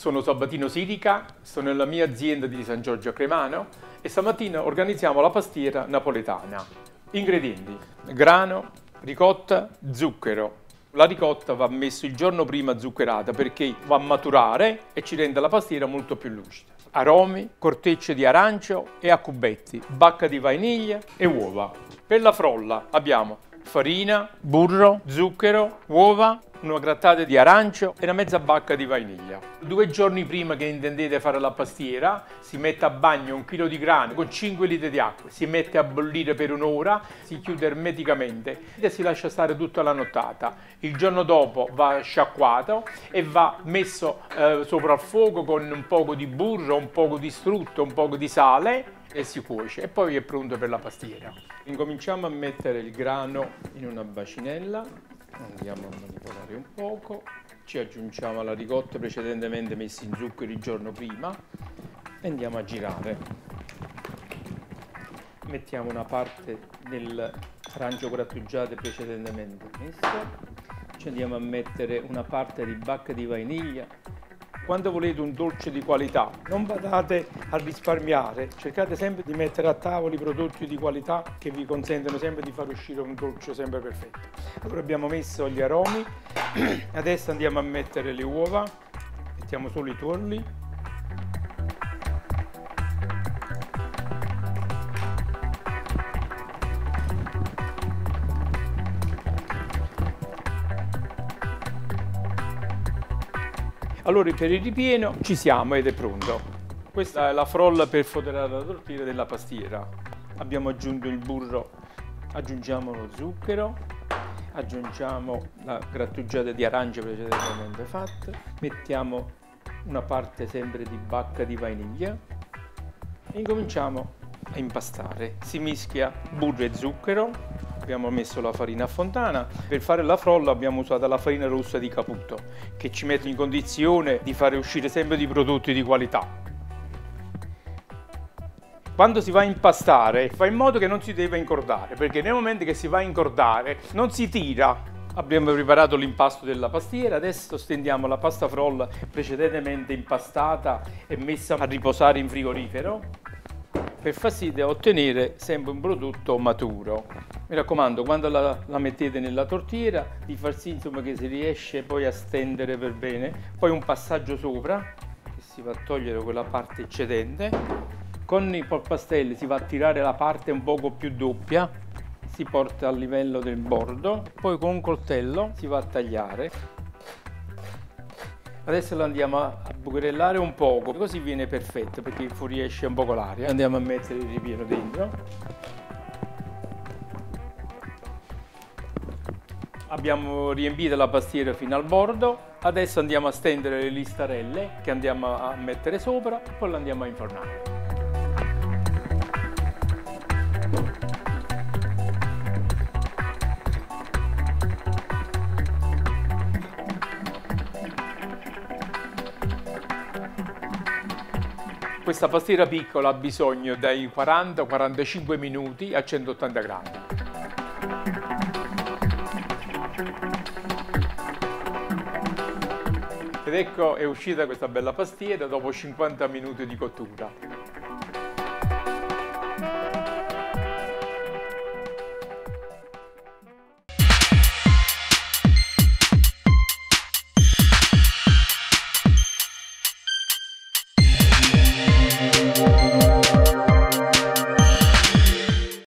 Sono Sabatino Sirica, sono nella mia azienda di San Giorgio Cremano e stamattina organizziamo la pastiera napoletana. Ingredienti: grano, ricotta, zucchero. La ricotta va messa il giorno prima zuccherata perché va a maturare e ci rende la pastiera molto più lucida. Aromi, cortecce di arancio e a cubetti, bacca di vaniglia e uova. Per la frolla abbiamo farina, burro, zucchero, uova, una grattata di arancio e una mezza bacca di vaniglia. Due giorni prima che intendete fare la pastiera si mette a bagno un chilo di grano con 5 litri di acqua, si mette a bollire per un'ora, si chiude ermeticamente e si lascia stare tutta la nottata. Il giorno dopo va sciacquato e va messo eh, sopra il fuoco con un poco di burro, un poco di strutto, un poco di sale e si cuoce e poi è pronto per la pastiera. Incominciamo a mettere il grano in una bacinella, andiamo a manipolare un poco, ci aggiungiamo la ricotta precedentemente messa in zucchero il giorno prima e andiamo a girare. Mettiamo una parte dell'arancio grattugiato precedentemente messo, ci andiamo a mettere una parte di bacca di vaniglia quando volete un dolce di qualità, non badate a risparmiare, cercate sempre di mettere a tavola i prodotti di qualità che vi consentono sempre di far uscire un dolce sempre perfetto. Allora abbiamo messo gli aromi, adesso andiamo a mettere le uova, mettiamo solo i tuorli, Allora per il ripieno ci siamo ed è pronto. Questa è la frolla per foderare la tortiera della pastiera. Abbiamo aggiunto il burro, aggiungiamo lo zucchero, aggiungiamo la grattugiata di arancia precedentemente fatta, mettiamo una parte sempre di bacca di vaniglia e incominciamo a impastare. Si mischia burro e zucchero, abbiamo messo la farina a fontana. Per fare la frolla abbiamo usato la farina rossa di Caputo, che ci mette in condizione di fare uscire sempre di prodotti di qualità. Quando si va a impastare, fa in modo che non si deve incordare, perché nel momento che si va a incordare non si tira, Abbiamo preparato l'impasto della pastiera, adesso stendiamo la pasta frolla precedentemente impastata e messa a riposare in frigorifero per far sì di ottenere sempre un prodotto maturo. Mi raccomando, quando la, la, mettete nella tortiera, di far sì insomma, che si riesce poi a stendere per bene. Poi un passaggio sopra, che si va a togliere quella parte eccedente. Con i polpastelli si va a tirare la parte un poco più doppia, si porta a livello del bordo, poi con un coltello si va a tagliare Adesso lo andiamo a bucherellare un poco, così viene perfetto perché fuoriesce un poco l'aria. Andiamo a mettere il ripieno dentro. Abbiamo riempito la pastiera fino al bordo, adesso andiamo a stendere le listarelle che andiamo a mettere sopra e poi le andiamo a infornare. Questa pastiera piccola ha bisogno dai 40-45 minuti a 180 gradi. Ed ecco è uscita questa bella pastiera dopo 50 minuti di cottura.